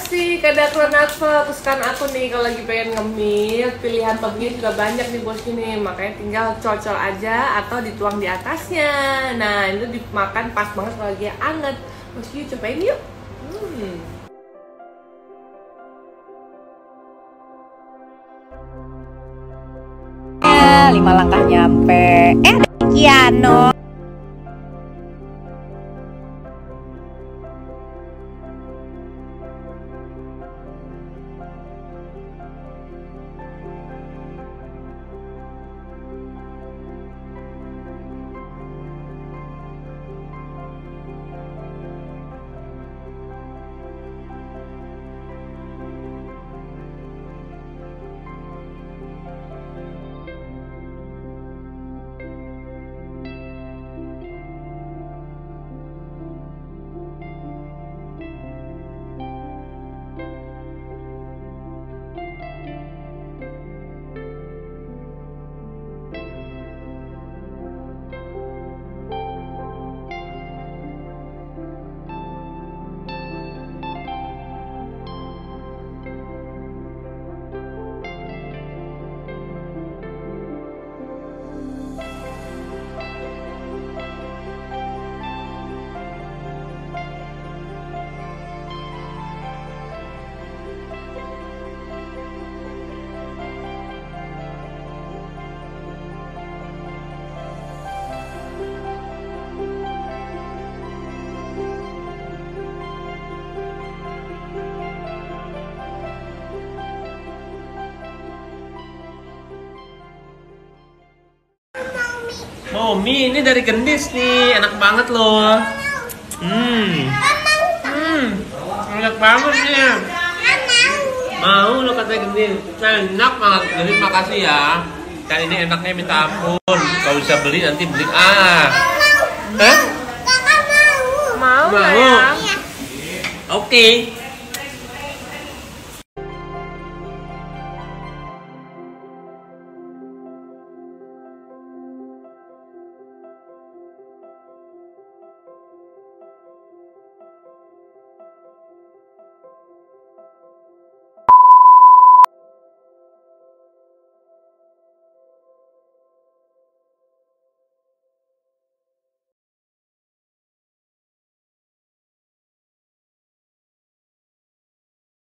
kasih Kak Natfa kesukaan aku nih kalau lagi pengen ngemil pilihan toppingnya juga banyak nih bosku nih makanya tinggal cocol aja atau dituang di atasnya. Nah itu dimakan pas banget kalau lagi anget bosku cobain yuk. Hmm. lima langkah nyampe. Eh ada Mau mie ini dari gendis nih, enak banget loh. Hmm. Hmm. Enak banget nih. Mau lo kata gendis. Enak banget. Gendis makasih ya. Dan ini enaknya minta ampun. Kalau bisa beli nanti beli ah. Hah? mau Mau. sayang Oke.